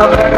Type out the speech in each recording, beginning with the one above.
Amen.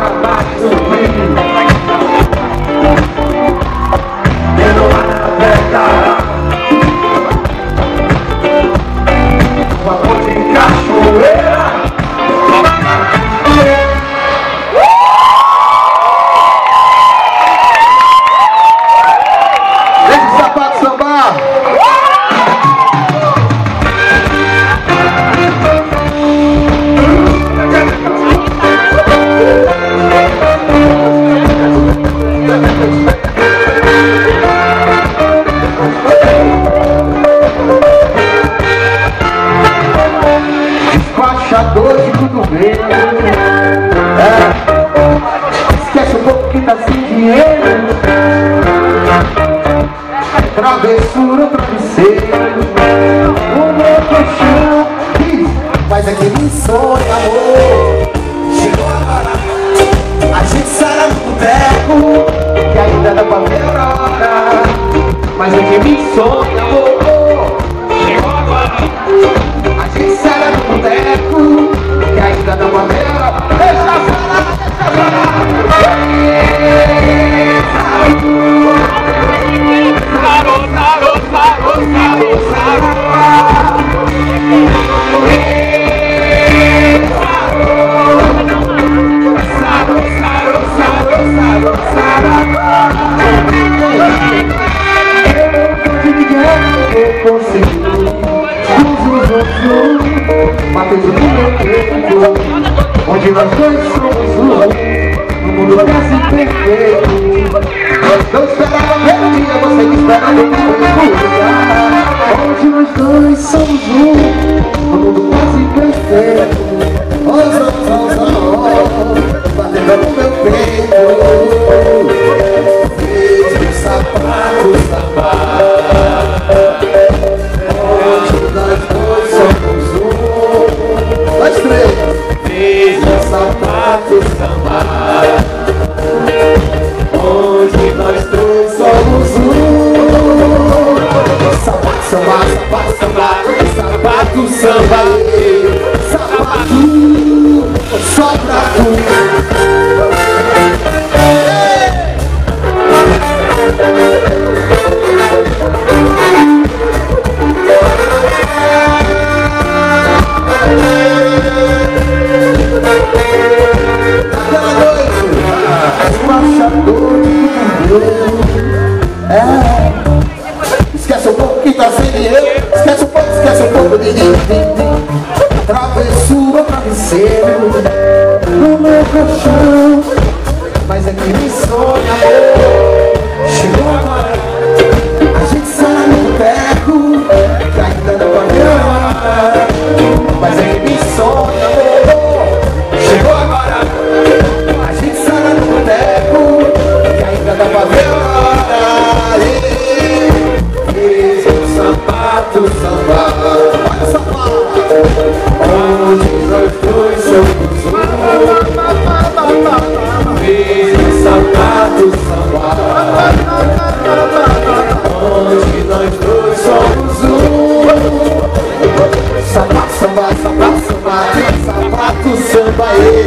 que tá sem dinheiro Travessura travesseiro. O meu colchão Faz aquele sonho, amor. Chegou a hora A gente sara no boteco Que ainda dá pra ver a aurora Faz aquele sonho, amor. Mateus do meu peito Onde nós dois somos um No mundo quase perfeito Não esperava ver um dia você esperando no mesmo lugar Onde nós dois somos um No mundo amor Chegou agora. A gente sai no boteco Que ainda dá pra ver a hora Fez o sapato sambar Bahia.